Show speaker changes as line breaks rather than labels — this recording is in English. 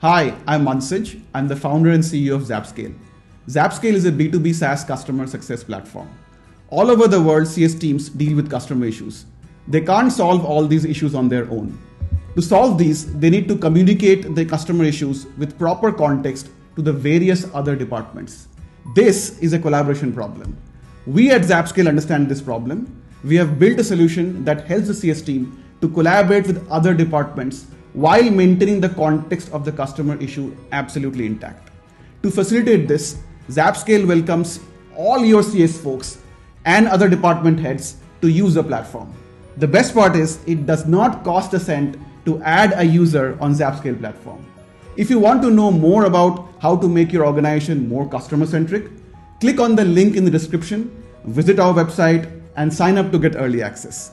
Hi, I'm Manasij. I'm the founder and CEO of Zapscale. Zapscale is a B2B SaaS customer success platform. All over the world, CS teams deal with customer issues. They can't solve all these issues on their own. To solve these, they need to communicate the customer issues with proper context to the various other departments. This is a collaboration problem. We at Zapscale understand this problem. We have built a solution that helps the CS team to collaborate with other departments while maintaining the context of the customer issue absolutely intact. To facilitate this, Zapscale welcomes all your CS folks and other department heads to use the platform. The best part is it does not cost a cent to add a user on Zapscale platform. If you want to know more about how to make your organization more customer centric, click on the link in the description, visit our website and sign up to get early access.